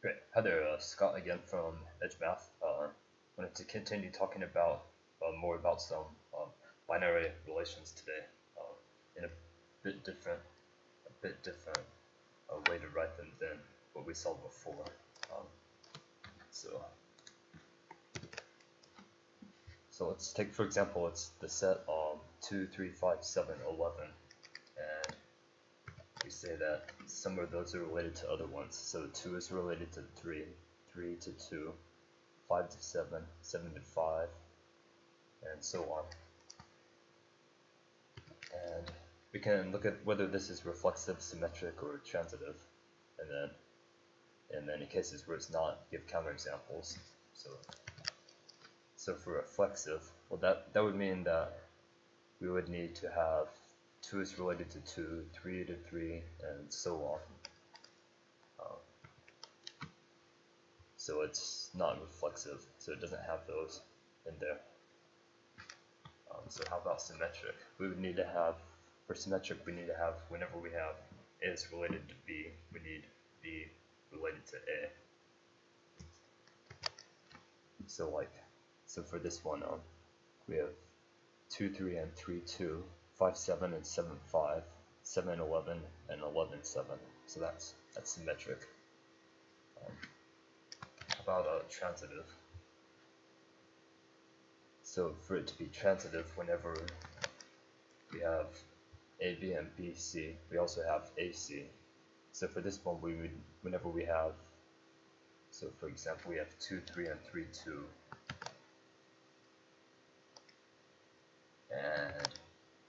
Great. Hi there, uh, Scott again from EdgeMath. Uh, wanted to continue talking about uh, more about some um, binary relations today uh, in a bit different, a bit different uh, way to write them than what we saw before. Um, so, so let's take for example, it's the set um, 2, 3, 5, 7, 11, and we say that some of those are related to other ones. So 2 is related to 3, 3 to 2, 5 to 7, 7 to 5, and so on. And we can look at whether this is reflexive, symmetric, or transitive, and then and then in cases where it's not, give counterexamples. So so for reflexive, well that that would mean that we would need to have 2 is related to 2, 3 to 3, and so on. Um, so it's not reflexive, so it doesn't have those in there. Um, so how about symmetric? We would need to have, for symmetric, we need to have, whenever we have A is related to B, we need B related to A. So like, so for this one, um, we have 2, 3, and 3, 2, 5, 7, and 7, 5, 7, 11, and 11.7. So that's, that's symmetric. Um, about uh, transitive. So for it to be transitive, whenever we have A, B, and B, C, we also have AC. So for this one, we would, whenever we have, so for example, we have 2, 3, and 3, 2,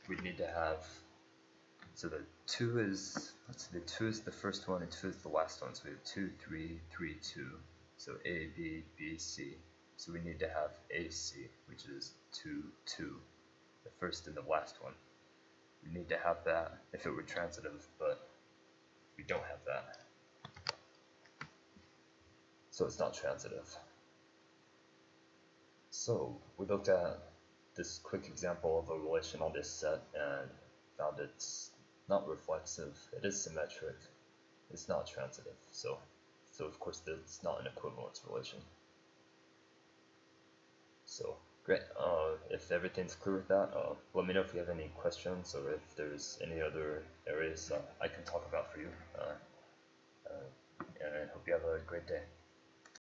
we need to have so the 2 is let's see the 2 is the first one and 2 is the last one. So we have 2 3 3 2 so A B B C. So we need to have AC which is 2 2 the first and the last one. We need to have that if it were transitive but we don't have that. So it's not transitive. So we looked at this quick example of a relation on this set and found it's not reflexive, it is symmetric, it's not transitive, so so of course it's not an equivalence relation. So great, uh, if everything's clear with that, uh, let me know if you have any questions or if there's any other areas uh, I can talk about for you, uh, uh, and I hope you have a great day.